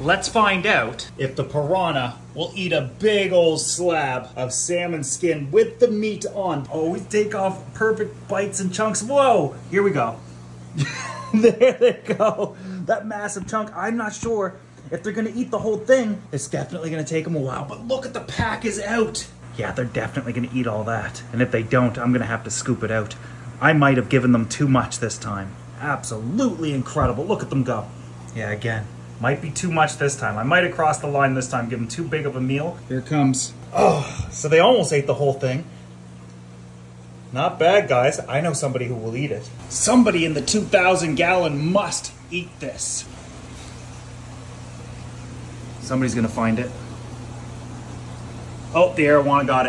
Let's find out if the piranha will eat a big old slab of salmon skin with the meat on. Oh, we take off perfect bites and chunks. Whoa, here we go. there they go. That massive chunk. I'm not sure if they're gonna eat the whole thing. It's definitely gonna take them a while, but look at the pack is out. Yeah, they're definitely gonna eat all that. And if they don't, I'm gonna have to scoop it out. I might have given them too much this time. Absolutely incredible. Look at them go. Yeah, again, might be too much this time. I might have crossed the line this time, given too big of a meal. Here comes. Oh, so they almost ate the whole thing. Not bad, guys. I know somebody who will eat it. Somebody in the 2,000 gallon must eat this. Somebody's gonna find it. Oh, the arowana got it.